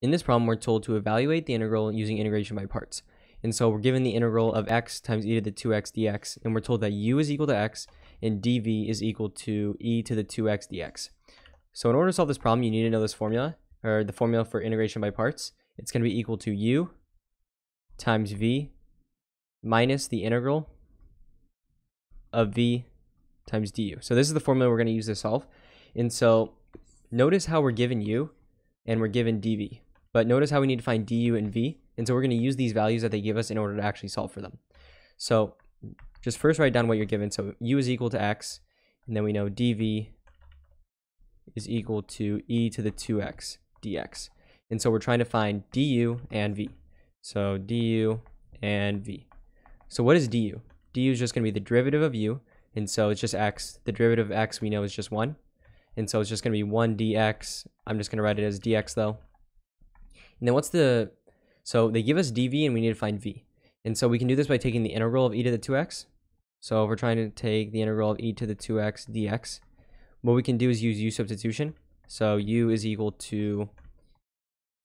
In this problem, we're told to evaluate the integral using integration by parts. And so we're given the integral of x times e to the 2x dx, and we're told that u is equal to x and dv is equal to e to the 2x dx. So in order to solve this problem, you need to know this formula, or the formula for integration by parts. It's going to be equal to u times v minus the integral of v times du. So this is the formula we're going to use to solve. And so notice how we're given u and we're given dv. But notice how we need to find du and v. And so we're going to use these values that they give us in order to actually solve for them. So just first write down what you're given. So u is equal to x, and then we know dv is equal to e to the 2x dx. And so we're trying to find du and v. So du and v. So what is du? du is just going to be the derivative of u, and so it's just x. The derivative of x we know is just 1. And so it's just going to be 1 dx. I'm just going to write it as dx though. And then what's the, so they give us dv and we need to find v. And so we can do this by taking the integral of e to the 2x. So if we're trying to take the integral of e to the 2x dx, what we can do is use u substitution. So u is equal to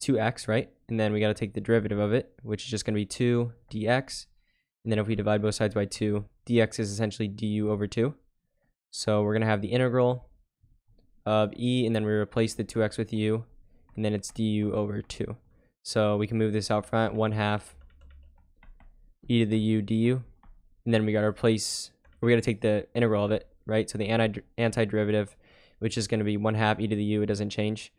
2x, right? And then we got to take the derivative of it, which is just going to be 2 dx. And then if we divide both sides by 2, dx is essentially du over 2. So we're going to have the integral of e, and then we replace the 2x with u, and then it's du over 2. So we can move this out front, 1 half e to the u du, and then we got to replace, we got to take the integral of it, right? So the anti antiderivative, which is going to be 1 half e to the u, it doesn't change,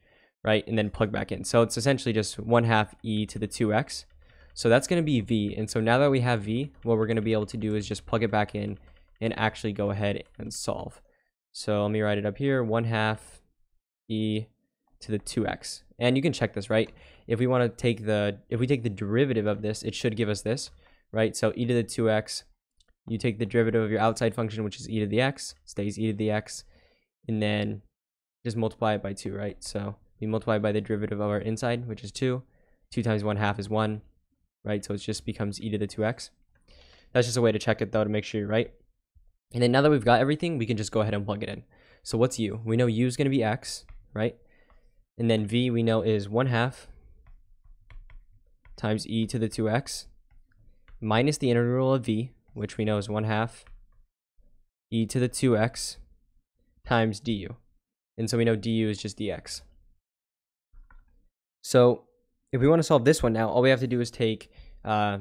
right? And then plug back in. So it's essentially just 1 half e to the 2x. So that's going to be v. And so now that we have v, what we're going to be able to do is just plug it back in and actually go ahead and solve. So let me write it up here, 1 half e to the 2x. And you can check this, right? If we want to take the, if we take the derivative of this, it should give us this, right? So e to the 2x, you take the derivative of your outside function, which is e to the x, stays e to the x, and then just multiply it by 2, right? So we multiply by the derivative of our inside, which is 2. 2 times 1 half is 1, right? So it just becomes e to the 2x. That's just a way to check it, though, to make sure you're right. And then now that we've got everything, we can just go ahead and plug it in. So what's u? We know u is going to be x, right? And then v we know is 1 half times e to the 2x minus the integral of v, which we know is 1 half e to the 2x times du. And so we know du is just dx. So if we want to solve this one now, all we have to do is take uh,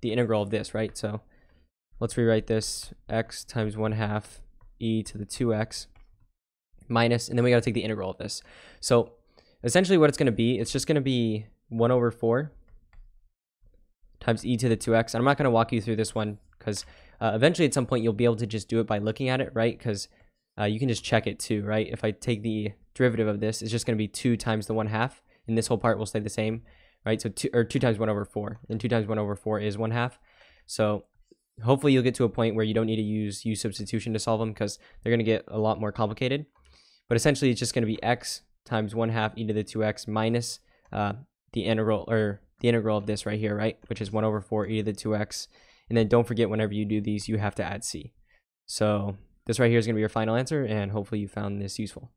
the integral of this, right? So let's rewrite this x times 1 half e to the 2x minus, and then we got to take the integral of this. So essentially what it's going to be, it's just going to be 1 over 4 times e to the 2x. And I'm not going to walk you through this one because uh, eventually at some point you'll be able to just do it by looking at it, right? Because uh, you can just check it too, right? If I take the derivative of this, it's just going to be 2 times the 1 half, and this whole part will stay the same, right? So 2, or 2 times 1 over 4, and 2 times 1 over 4 is 1 half. So hopefully you'll get to a point where you don't need to use u substitution to solve them because they're going to get a lot more complicated. But essentially it's just going to be x times 1 half e to the 2x minus uh, the integral or the integral of this right here, right? Which is 1 over 4 e to the 2x. And then don't forget whenever you do these, you have to add c. So this right here is going to be your final answer, and hopefully you found this useful.